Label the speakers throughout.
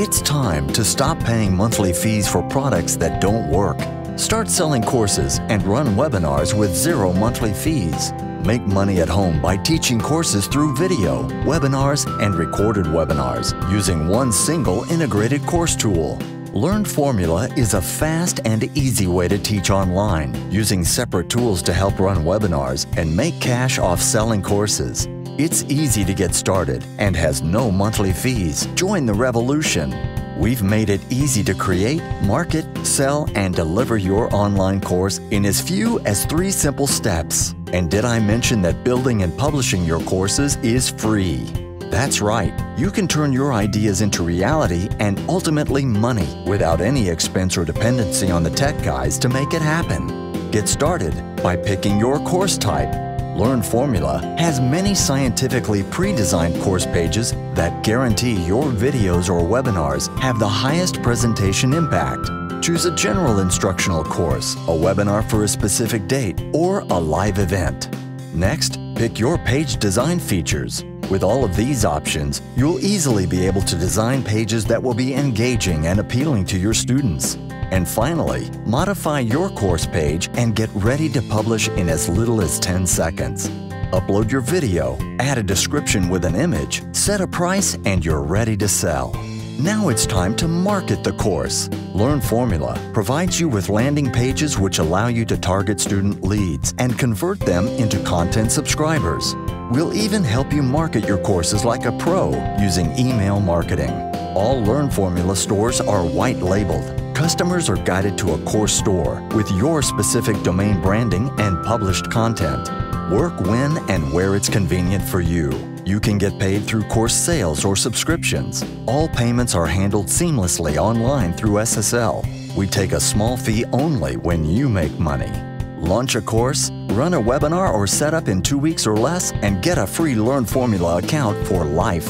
Speaker 1: It's time to stop paying monthly fees for products that don't work. Start selling courses and run webinars with zero monthly fees. Make money at home by teaching courses through video, webinars, and recorded webinars using one single integrated course tool. Learn Formula is a fast and easy way to teach online, using separate tools to help run webinars and make cash off selling courses. It's easy to get started and has no monthly fees. Join the revolution. We've made it easy to create, market, sell, and deliver your online course in as few as three simple steps. And did I mention that building and publishing your courses is free? That's right, you can turn your ideas into reality and ultimately money without any expense or dependency on the tech guys to make it happen. Get started by picking your course type Learn Formula has many scientifically pre-designed course pages that guarantee your videos or webinars have the highest presentation impact. Choose a general instructional course, a webinar for a specific date, or a live event. Next, pick your page design features. With all of these options, you'll easily be able to design pages that will be engaging and appealing to your students. And finally, modify your course page and get ready to publish in as little as 10 seconds. Upload your video, add a description with an image, set a price, and you're ready to sell. Now it's time to market the course. Learn Formula provides you with landing pages which allow you to target student leads and convert them into content subscribers. We'll even help you market your courses like a pro using email marketing. All Learn Formula stores are white labeled Customers are guided to a course store with your specific domain branding and published content. Work when and where it's convenient for you. You can get paid through course sales or subscriptions. All payments are handled seamlessly online through SSL. We take a small fee only when you make money. Launch a course, run a webinar, or set up in two weeks or less and get a free Learn Formula account for life.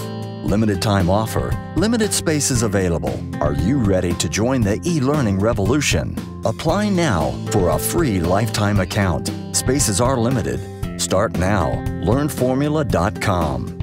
Speaker 1: Limited time offer. Limited spaces available. Are you ready to join the e-learning revolution? Apply now for a free lifetime account. Spaces are limited. Start now. LearnFormula.com.